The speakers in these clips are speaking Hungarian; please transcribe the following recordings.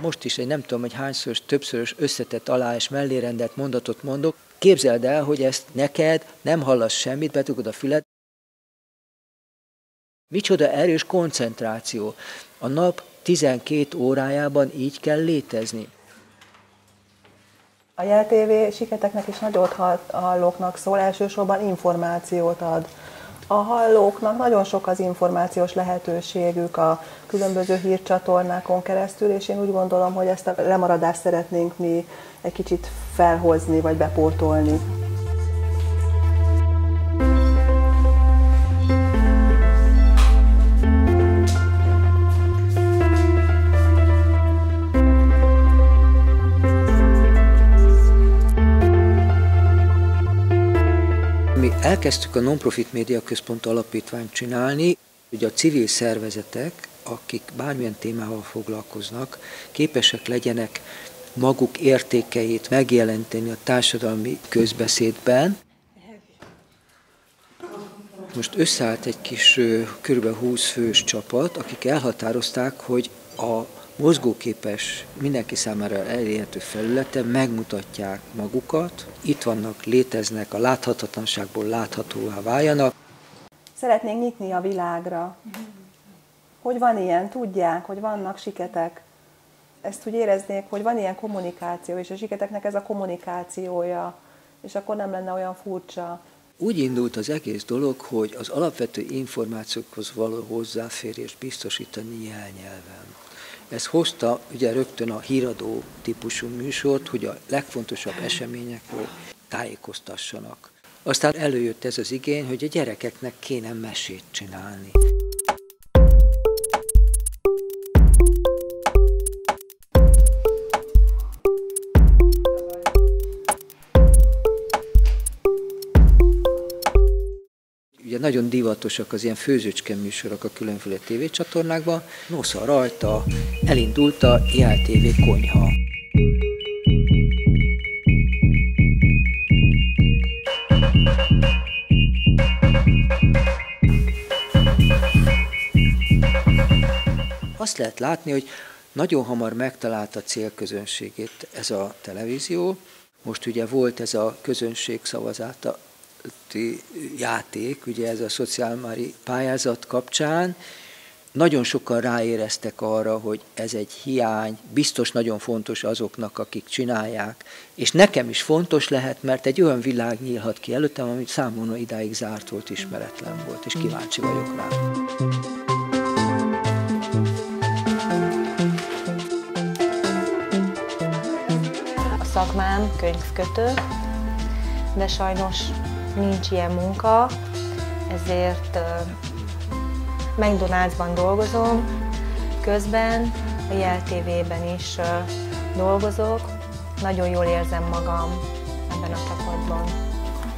Most is egy nem tudom, hogy hányszoros, többszörös összetett alá és mellérendelt mondatot mondok. Képzeld el, hogy ezt neked nem hallasz semmit, betugod a füled. Micsoda erős koncentráció. A nap 12 órájában így kell létezni. A jeltévé siketeknek is nagyot hallóknak szól, elsősorban információt ad. A hallóknak nagyon sok az információs lehetőségük a különböző hírcsatornákon keresztül, és én úgy gondolom, hogy ezt a lemaradást szeretnénk mi egy kicsit felhozni vagy bepótolni. Elkezdtük a Nonprofit Média Központ alapítványt csinálni, hogy a civil szervezetek, akik bármilyen témával foglalkoznak, képesek legyenek maguk értékeit megjelenteni a társadalmi közbeszédben. Most összeállt egy kis kb. 20 fős csapat, akik elhatározták, hogy a mozgóképes, mindenki számára elérhető felületen megmutatják magukat, itt vannak, léteznek, a láthatatlanságból láthatóvá váljanak. Szeretnénk nyitni a világra. Hogy van ilyen, tudják, hogy vannak siketek. Ezt úgy éreznék, hogy van ilyen kommunikáció, és a siketeknek ez a kommunikációja, és akkor nem lenne olyan furcsa. Úgy indult az egész dolog, hogy az alapvető információkhoz való hozzáférést biztosítani jelnyelven. Ez hozta ugye rögtön a híradó típusú műsort, hogy a legfontosabb eseményekről tájékoztassanak. Aztán előjött ez az igény, hogy a gyerekeknek kéne mesét csinálni. Nagyon divatosak az ilyen főzőcske műsorok a különféle tévécsatornákban. Nosza rajta elindult a JLTV konyha. Azt lehet látni, hogy nagyon hamar megtalálta célközönségét ez a televízió. Most ugye volt ez a közönség szavazata játék, ugye ez a szociálmári pályázat kapcsán, nagyon sokan ráéreztek arra, hogy ez egy hiány, biztos nagyon fontos azoknak, akik csinálják, és nekem is fontos lehet, mert egy olyan világ nyílhat ki előttem, amit számomra idáig zárt volt, ismeretlen volt, és kíváncsi vagyok rá. A szakmám könyvkötő, de sajnos nincs ilyen munka, ezért McDonald'sban dolgozom, közben a JLTV-ben is dolgozok, nagyon jól érzem magam ebben a csapatban.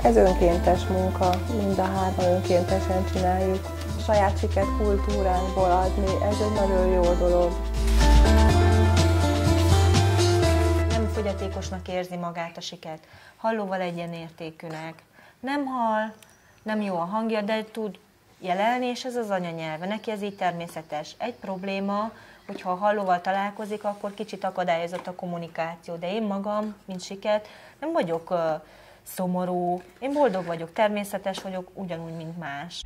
Ez önkéntes munka, mind a hárman önkéntesen csináljuk. A saját siket kultúránkból adni, ez egy nagyon jó dolog. Nem fogyatékosnak érzi magát a siket, hallóval egyenértékűnek nem hall, nem jó a hangja, de tud jelelni, és ez az anyanyelve. Neki ez így természetes. Egy probléma, hogyha a hallóval találkozik, akkor kicsit akadályozott a kommunikáció. De én magam, mint siket, nem vagyok uh, szomorú, én boldog vagyok, természetes vagyok, ugyanúgy, mint más.